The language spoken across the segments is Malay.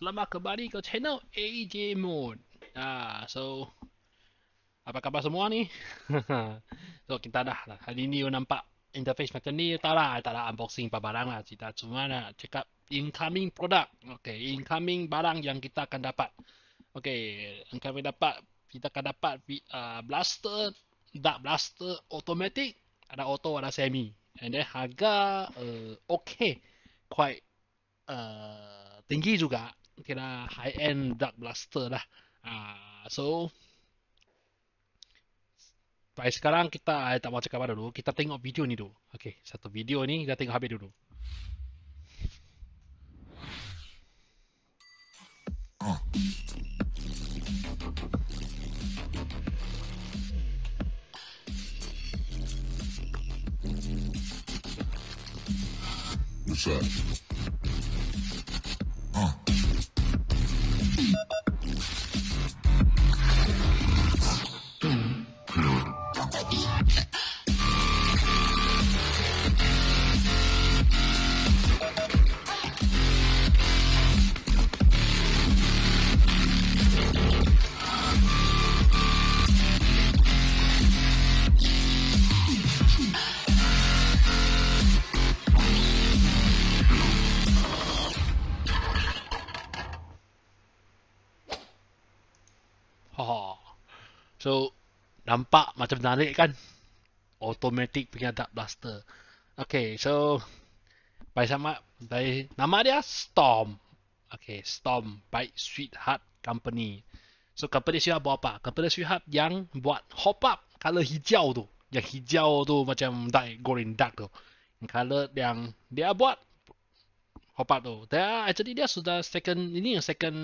Selamat kembali ke channel AJ Mode. Ah, so apa khabar semua ni? so kita dah lah. Hari ni you nampak interface macam ni tak lah, tak lah unboxing barang lah. Kita cuma nak cakap incoming product. Okay, incoming barang yang kita akan dapat. Okay, incoming dapat kita akan dapat uh, blaster, dark blaster automatic, ada auto, ada semi. And then harga uh, okay, quite uh, tinggi juga kira high end dark blaster lah. Uh, so Baik sekarang kita eh, tak mau cakap dulu. Kita tengok video ni dulu. Okay, satu video ni kita tengok habis dulu. What's that? Nampak macam menarik kan? Automatic punya dark blaster. Okay, so baik sama baik nama dia Storm. Okay, Storm by Sweetheart Company. So company Sweetheart buat apa? Company Sweetheart yang buat hop up color hijau tu. Yang hijau tu macam dark golden dark tu. Yang color yang dia buat hop up tu. Dia actually dia sudah second ini yang second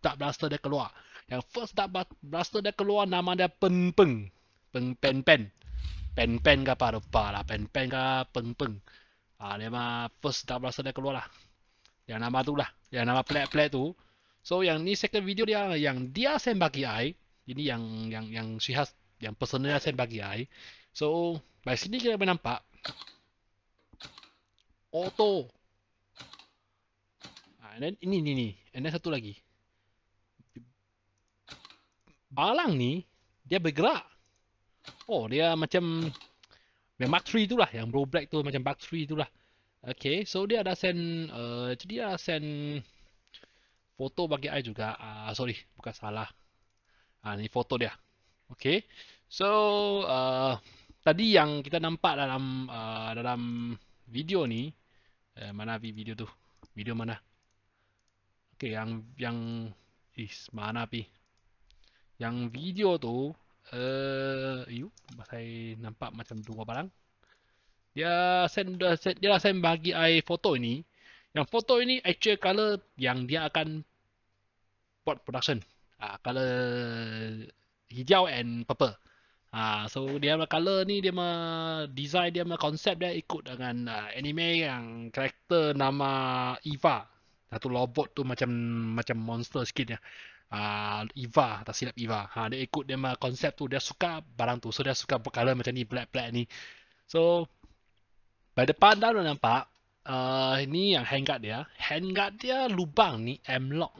dark blaster dia keluar. Yang first dark blaster dia keluar nama dia Peng Peng. Peng Pen Pen. Pen Pen ke apa lupa lah. Pen Pen ke Peng Peng. Ah, dia mah first dark blaster dia keluar lah. Yang nama tu lah. Yang nama plate-plate tu. So yang ni second video dia yang dia send bagi I. Ini yang yang yang Syihas yang personal dia send bagi I. So by sini kita boleh nampak auto. Ah, and then ini ini ni. And then satu lagi barang ni dia bergerak. Oh, dia macam yang Mark 3 itulah yang bro black tu macam Mark 3 itulah. Okay, so dia ada send uh, dia send foto bagi I juga. Uh, sorry, bukan salah. Ah uh, ni foto dia. Okay. So uh, tadi yang kita nampak dalam uh, dalam video ni uh, mana video tu? Video mana? Okay, yang yang is mana pi? Yang video tu uh, you, saya nampak macam dua barang. Dia send dia send bagi I foto ini. Yang foto ini actual color yang dia akan buat production. Ah, uh, color hijau and purple. Ah, uh, so dia color ni dia mah design dia mah konsep dia ikut dengan uh, anime yang karakter nama Eva. Satu robot tu macam macam monster sikit ya uh, Eva tak silap Eva ha, dia ikut dia mah konsep tu. Dia suka barang tu. So dia suka perkara macam ni black black ni. So by depan dah nampak uh, ni yang handguard dia. Handguard dia lubang ni M-lock.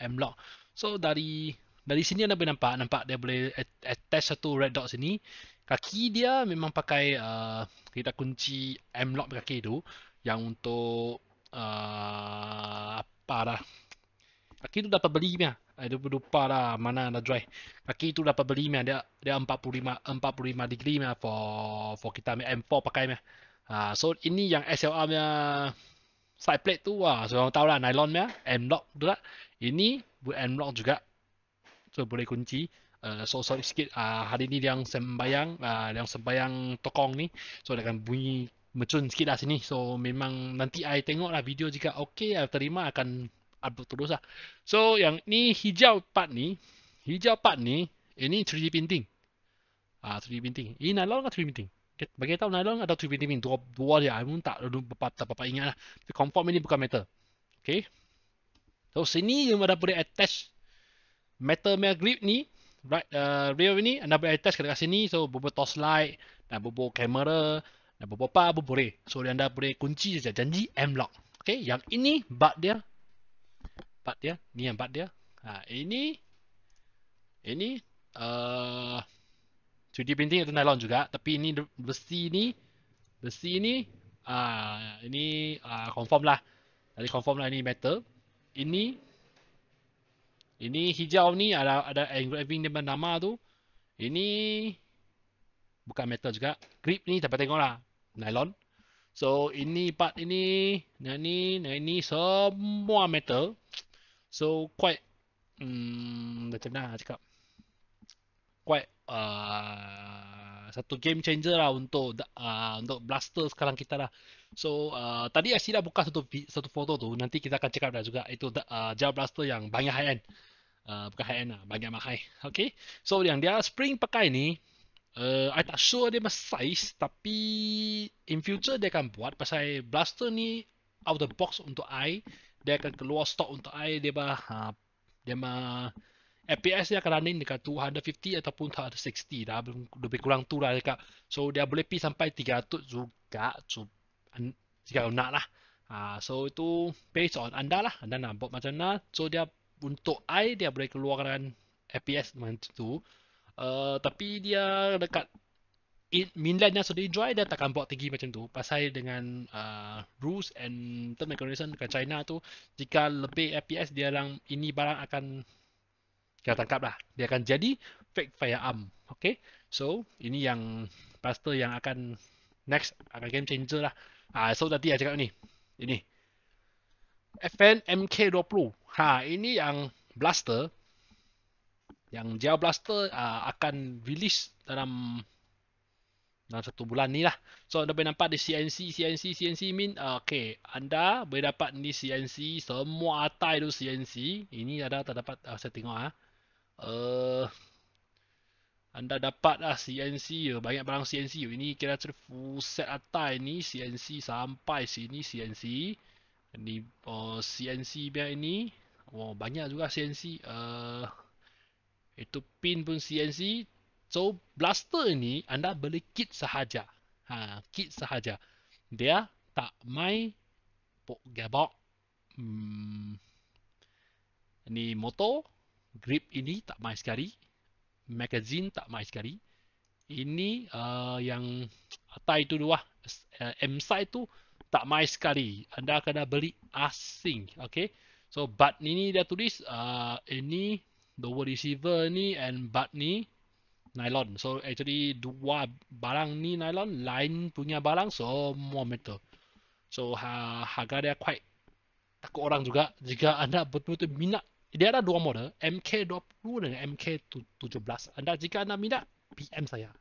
M-lock. So dari dari sini anda boleh nampak. Nampak dia boleh attach satu red dot sini. Kaki dia memang pakai uh, kita kunci M-lock kaki tu. Yang untuk uh, apa dah. Kaki tu dapat beli punya I dah lupa lah mana ada dry. Kaki tu dapat beli meh dia dia 45 45 degree meh for for kita meh M4 pakai meh. Ha, so ini yang SLR punya side plate tu wah so orang tahu lah nylon meh M lock tu lah. Ini buat M lock juga. So boleh kunci. Uh, so sorry sikit uh, hari ni yang sembayang uh, yang sembayang tokong ni so dia akan bunyi mecun sikit lah sini so memang nanti I tengok lah video jika okey I terima akan upload terus lah. So yang ni hijau part ni, hijau part ni, ini 3D printing. Ah 3D printing. Ini nylon ke 3D printing? Bagi tahu nylon atau 3D printing dua dua dia. Pun tak dulu bapak tak bapak ingat lah. Confirm ini bukan metal. Okay. So sini yang ada boleh attach metal metal grip ni, right uh, rear ni, anda boleh attach kat sini. So bubu torch light, dan bubu kamera, dan bubu apa, bubu boleh. So anda boleh kunci saja janji M lock. Okay, yang ini bak dia part dia. Ni yang part dia. Ha, ini ini uh, 3D printing atau nylon juga, tapi ini besi ni besi ni uh, ini uh, confirm lah. Jadi confirm lah ini metal. Ini ini hijau ni ada ada engraving dengan nama tu. Ini bukan metal juga. Grip ni dapat tengok lah. Nylon. So ini part ini, nah ini, nah ini semua metal. So quite hmm, macam mana cakap? Quite uh, satu game changer lah untuk uh, untuk blaster sekarang kita lah. So uh, tadi Asyik dah buka satu satu foto tu. Nanti kita akan out dah juga. Itu uh, gel blaster yang banyak high end. Uh, bukan high end lah. Banyak mahal. Okay. So yang dia spring pakai ni. Uh, I tak sure dia mas size. Tapi in future dia akan buat. Pasal blaster ni out of the box untuk I. Dia akan keluar stock untuk I. Dia bah, uh, dia mah FPS dia akan running dekat 250 ataupun 260 dah lebih kurang tu lah dekat so dia boleh pergi sampai 300 juga so jika nak lah. Ha, so itu based on anda lah. Anda nak buat macam mana. So dia untuk I dia boleh keluarkan FPS macam tu. Uh, tapi dia dekat mainland yang sudah enjoy dia takkan buat tinggi macam tu. Pasal dengan uh, rules and term and condition dekat China tu. Jika lebih FPS dia orang ini barang akan kita tangkap lah. Dia akan jadi fake firearm. Okay. So ini yang pastor yang akan next akan game changer lah. Ah, so tadi saya cakap ni. Ini. FN MK20. Ha, ini yang blaster. Yang gel blaster uh, akan release dalam dalam satu bulan ni lah. So anda boleh nampak di CNC, CNC, CNC uh, okay. Anda boleh dapat ni CNC, semua atai tu CNC. Ini ada tak dapat uh, saya tengok ah. Uh, anda dapat lah CNC ya. Banyak barang CNC ya. Ini kira kira full set atas ni CNC sampai sini CNC. Ini oh, CNC biar ini. Oh, banyak juga CNC. Uh, itu pin pun CNC. So blaster ni anda beli kit sahaja. Ha, kit sahaja. Dia tak mai pok gearbox. Hmm, ini motor. Grip ini tak mai sekali magazine tak mai sekali. Ini uh, yang atas itu dua uh, M side tu tak mai sekali. Anda kena beli asing, okay? So but ini dia tulis uh, ini lower receiver ni and but ni nylon. So actually dua barang ni nylon, lain punya barang semua metal. So ha, harga dia quite takut orang juga jika anda betul-betul minat dia ada dua model, MK20 dan MK17. Anda jika anda minat, PM saya.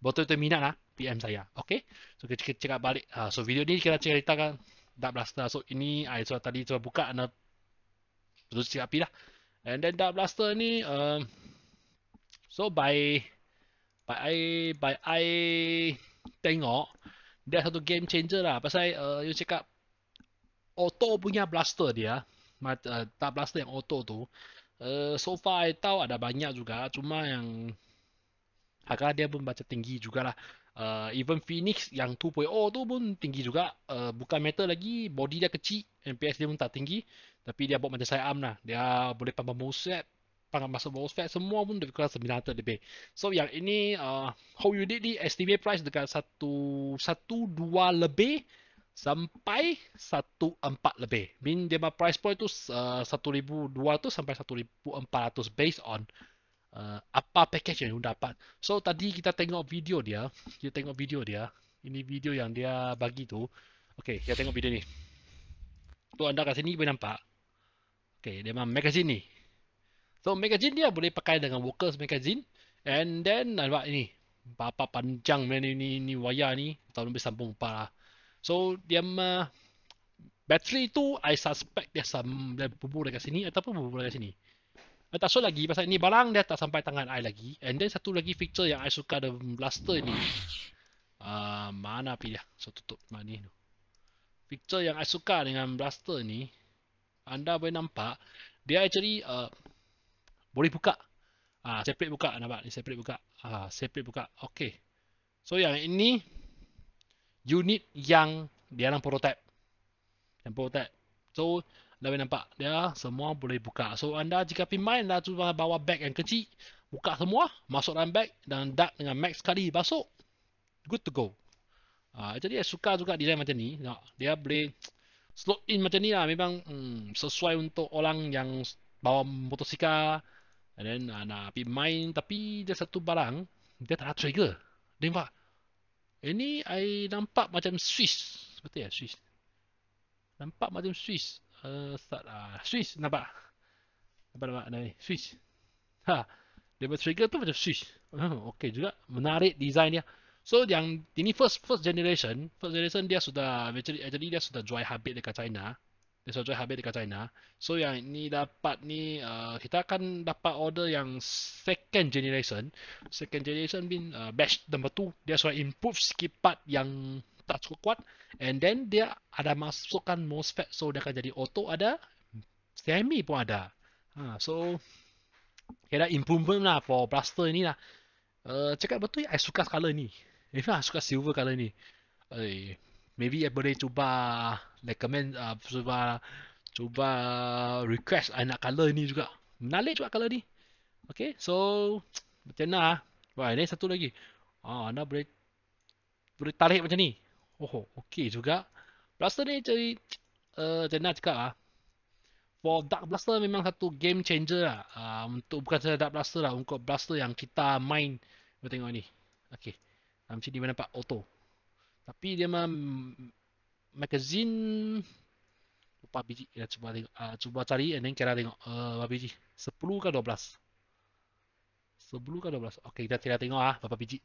Betul-betul minat lah, PM saya. Okay? So, kita cakap balik. Uh, so, video ni kita ceritakan Dark Blaster. So, ini, I so, tadi coba buka, anda betul cakap api lah. And then Dark Blaster ni, uh, so, by, by I, by I tengok, dia satu game changer lah. Pasal, uh, you cakap, auto punya blaster dia, uh, tak blaster yang auto tu uh, so far I tahu ada banyak juga. Cuma yang harga dia pun macam tinggi jugalah. Uh, even Phoenix yang 2.0 tu pun tinggi juga. Uh, bukan metal lagi body dia kecil MPS dia pun tak tinggi. Tapi dia buat macam am lah. Dia boleh pump MOSFET pangkat masuk MOSFET semua pun lebih kurang 900 lebih so yang ini uh, how you did ni estimate price dekat 1 1 2 lebih sampai 1400 lebih. Min dia price point tu uh, 1200 sampai 1400 based on uh, apa package yang you dapat. So tadi kita tengok video dia, kita tengok video dia. Ini video yang dia bagi tu. Okay, kita tengok video ni. Tu anda kat sini boleh nampak. Okay, dia memang magazine ni. So magazine dia boleh pakai dengan workers magazine. And then nampak ini. Apa panjang ni ni, ni wayar ni. Tahun lebih sambung lah. So dia uh, battery tu I suspect dia sam dia bubur dekat sini ataupun bubur dekat sini. I tak sure lagi pasal ni barang dia tak sampai tangan I lagi. And then satu lagi feature yang I suka dalam blaster ni. Uh, mana api dia? So tutup mana ni. Feature yang I suka dengan blaster ni. Anda boleh nampak. Dia actually uh, boleh buka. Ah, separate buka nampak ni separate buka. Ah, separate buka. Okay. So yang ini unit yang dia orang prototype. Yang prototype. So, anda boleh nampak dia semua boleh buka. So anda jika pergi main anda cuba bawa bag yang kecil, buka semua, masuk dalam bag dan dak dengan max sekali masuk. Good to go. Uh, jadi saya suka juga design macam ni. Dia boleh slot in macam ni lah. Memang hmm, sesuai untuk orang yang bawa motosikal. And then uh, nak pergi main tapi dia satu barang. Dia tak ada trigger. Dia nampak. Ini I nampak macam Swiss. Betul ya Swiss. Nampak macam Swiss. Uh, start, uh, Swiss nampak. Nampak nampak ni. Swiss. Ha. Dia trigger tu macam Swiss. Uh, okay juga. Menarik design dia. So yang ini first first generation, first generation dia sudah actually, actually dia sudah jual habis dekat China. Dia sudah habis dekat China. So yang ini dapat ni uh, kita akan dapat order yang second generation. Second generation bin uh, batch number 2 dia sudah improve sikit part yang tak cukup kuat and then dia ada masukkan MOSFET so dia akan jadi auto ada semi pun ada. Ha, so kira improvement lah for blaster ni lah. Uh, cakap betul, I suka color ni. Memang suka silver color ni. Eh, maybe I boleh cuba recommend uh, cuba cuba request I nak color ni juga. Menarik juga color ni. Okay, so macam mana? Ah? Wah, ini satu lagi. Ah, anda boleh boleh tarik macam ni. Oh, okay juga. Blaster ni jadi uh, macam mana cakap ah? For Dark Blaster memang satu game changer lah. Uh, untuk bukan sahaja Dark Blaster lah. Untuk Blaster yang kita main. Kita tengok ni. Okay. Macam ni nampak auto. Tapi dia mah magazine berapa biji. Kita cuba tengok uh, cuba cari and then kira tengok uh, berapa biji. 10 ke 12 10 ke 12 okey kita kira tengok ah berapa biji.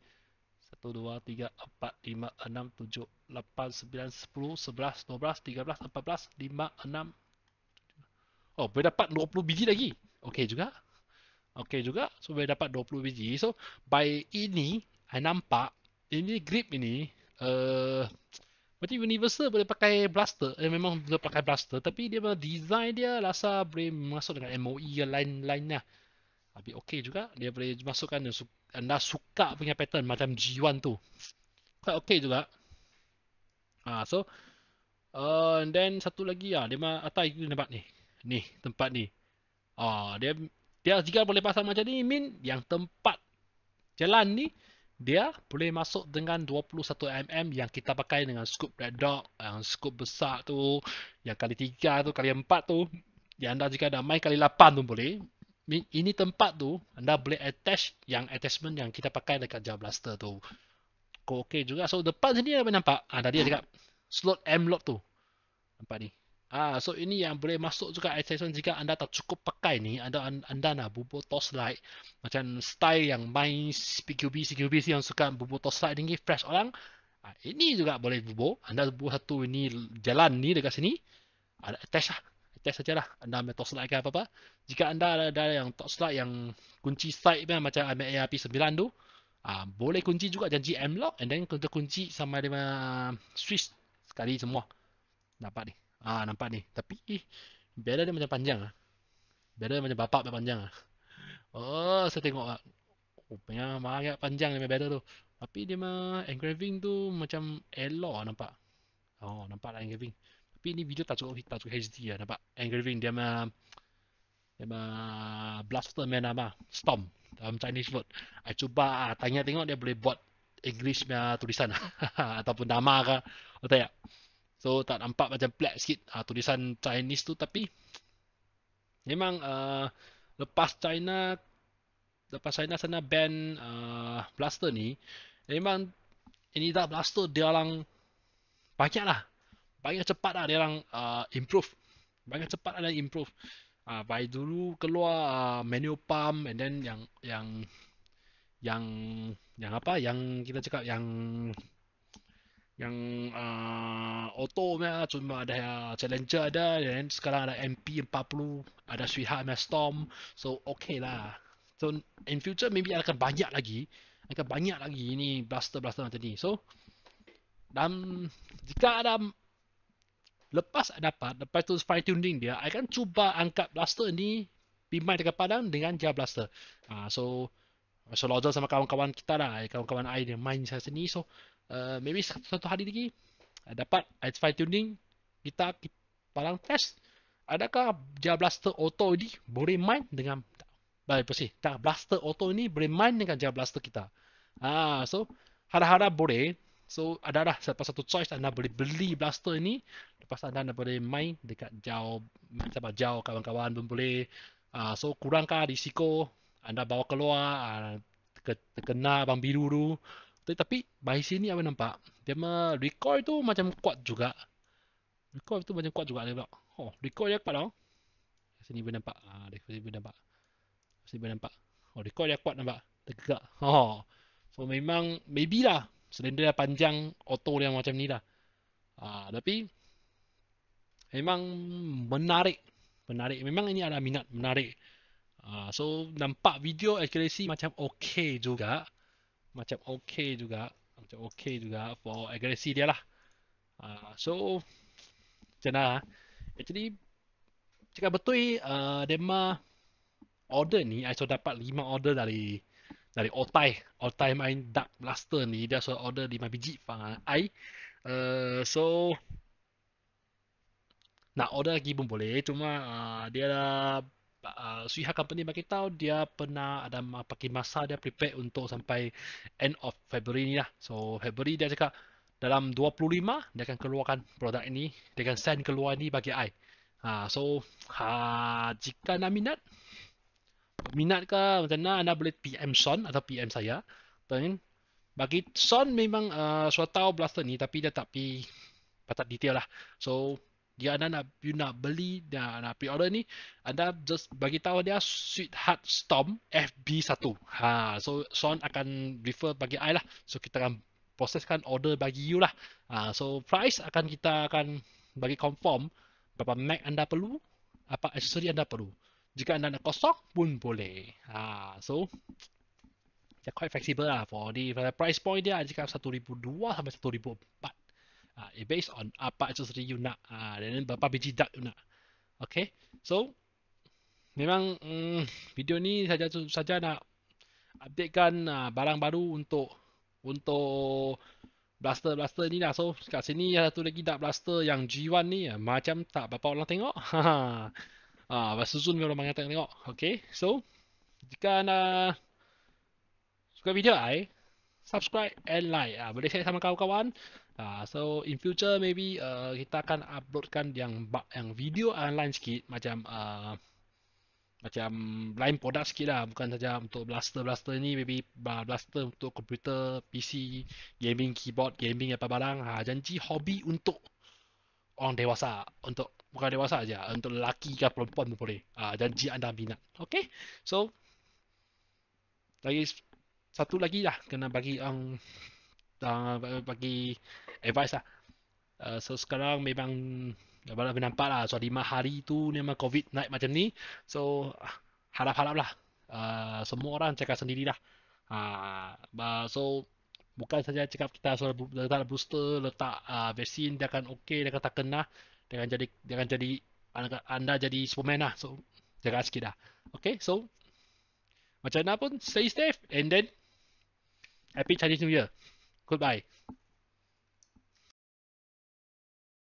1 2 3 4 5 6 7 8 9 10 11 12 13 14 15 6 oh boleh dapat 20 biji lagi? Okey juga. Okey juga. So boleh dapat 20 biji. So by ini I nampak ini grip ini uh, macam universal boleh pakai blaster. Eh, memang boleh pakai blaster tapi dia design dia rasa boleh masuk dengan MOE lain-lainnya. Tapi okey juga dia boleh masukkan anda suka punya pattern macam G1 tu. Quite okey juga. Ah so uh, and then satu lagi ah dia mah atas itu nampak ni. Ni tempat ni. Ah dia dia jika boleh pasang macam ni mean yang tempat jalan ni dia boleh masuk dengan 21mm yang kita pakai dengan scoop red dot yang scoop besar tu yang kali 3 tu kali 4 tu. Yang anda jika ada main kali 8 tu boleh. Ini tempat tu anda boleh attach yang attachment yang kita pakai dekat jar blaster tu. Okey juga. So depan sini apa nampak? Ah tadi dia cakap slot M lock tu. Nampak ni Ah, so ini yang boleh masuk juga accessory jika anda tak cukup pakai ni, anda anda nak bubur toast light macam style yang main PQB CQB yang suka bubur toast light tinggi fresh orang. Ah, ini juga boleh bubur. Anda buat satu ini jalan ni dekat sini. Ada attach lah. Attach saja lah. Anda ambil toast light ke apa-apa. Jika anda ada, ada yang toast light yang kunci side macam ambil ARP 9 tu, ah, boleh kunci juga janji M lock and then kunci kunci sama dengan switch sekali semua. Dapat ni. Ah nampak ni. Tapi eh, barrel dia macam panjang ah. Barrel macam bapak panjang ah. Oh, saya tengok ah. Oh, punya agak panjang ni barrel tu. Tapi dia mah engraving tu macam elo ah, nampak. Oh, nampak lah engraving. Tapi ni video tak cukup tak cukup HD ah, nampak. Engraving dia mah dia mah blaster man apa? Storm dalam Chinese word. I cuba ah, tanya tengok dia boleh buat English punya tulisan ataupun nama ke. Betul tak? So tak nampak macam black sikit. Uh, tulisan Chinese tu tapi memang uh, lepas China lepas China sana ban uh, blaster ni memang ini dah blaster dia orang banyak lah. Banyak cepat lah dia orang uh, improve. Banyak cepat lah dia improve. Uh, by dulu keluar uh, manual pump and then yang yang yang yang apa? Yang kita cakap yang yang uh, auto punya cuma ada challenger ada dan sekarang ada MP40 ada Sweetheart punya Storm. So okay lah. So in future maybe akan banyak lagi. Akan banyak lagi ini blaster blaster macam ni. So dan jika ada lepas dapat lepas tu fine tuning dia akan cuba angkat blaster ni pimai dekat padang dengan jar blaster. Uh, so so lojo sama kawan-kawan kita lah. Kawan-kawan ai dia main sana sini. So uh, maybe satu, hari lagi uh, dapat fine tuning kita palang test adakah Jar Blaster Auto ini boleh main dengan baik apa sih? Tak Blaster Auto ini boleh main dengan Jar Blaster kita. Ah, so harap-harap boleh. So ada dah satu satu choice anda boleh beli blaster ini lepas anda anda boleh main dekat jauh macam jauh kawan-kawan pun boleh. Ah, so kurangkah risiko anda bawa keluar ah, terkena abang biru tu. Tapi by sini apa nampak? Dia mah recoil tu macam kuat juga. Recoil tu macam kuat juga dia pula. Oh, recoil dia kuat tau. Sini boleh nampak. Ah, dia sini boleh nampak. Sini boleh nampak. Oh, recoil dia kuat nampak. Tegak. Oh. So memang maybe lah silinder dia panjang auto dia macam ni lah. Ah, tapi memang menarik. Menarik. Memang ini ada minat menarik. Uh, so nampak video accuracy macam okay juga. Macam okay juga. Macam okay juga for accuracy dia lah. Uh, so macam mana? Actually cakap betul uh, dia mah order ni I sudah dapat 5 order dari dari Otai. Otai main Dark Blaster ni dia sudah order 5 biji fang I. Uh, so nak order lagi pun boleh cuma uh, dia dah uh, Suiha Company bagi tahu dia pernah ada pakai masa dia prepare untuk sampai end of February ni lah. So February dia cakap dalam 25 dia akan keluarkan produk ini, dia akan send keluar ni bagi I. Ha, so ha, jika anda minat, minat ke macam mana anda boleh PM Son atau PM saya. Dan bagi Son memang uh, suatu tahu blaster ni tapi dia tak pi patut detail lah. So dia anda nak you nak beli dan nak pre-order ni anda just bagi tahu dia Sweetheart Storm FB1 ha so Sean akan refer bagi I lah. So kita akan proseskan order bagi you lah. Ha, so price akan kita akan bagi confirm berapa Mac anda perlu apa aksesori anda perlu. Jika anda nak kosong pun boleh. Ha so dia quite flexible lah for the, for the price point dia. Jika 1002 sampai 1004 Uh, based on apa accessory you nak uh, dan berapa biji duck you nak. Okay, so memang mm, video ni saja saja nak updatekan uh, barang baru untuk untuk blaster blaster ni lah. So kat sini ada satu lagi duck blaster yang G1 ni uh, macam tak berapa orang tengok. ah, uh, susun kalau orang tengok. Okay, so jika anda suka video I, subscribe and like. Uh, boleh share sama kawan-kawan. Uh, so in future maybe uh, kita akan uploadkan yang yang video online sikit. Macam uh, macam lain produk sikit lah. Bukan saja untuk blaster blaster ni. Maybe blaster untuk komputer PC gaming keyboard gaming apa barang. Ha, janji hobi untuk orang dewasa. Untuk bukan dewasa aja untuk lelaki ke perempuan pun boleh. Ha, janji anda minat. Okay so lagi satu lagi lah. Kena bagi orang uh, bagi advice lah. Uh, so sekarang memang Abang dah nampak lah. So lima hari tu memang covid naik macam ni. So Harap-harap lah. Uh, Semua orang cakap sendiri lah. Uh, So Bukan saja cakap kita so, letak booster Letak uh, vaksin Dia akan okey Dia akan tak kena. Dia akan jadi Dia akan jadi anda jadi superman lah. So Jaga sikit lah. Okay so Macam mana pun Stay safe And then Happy Chinese New Year Goodbye.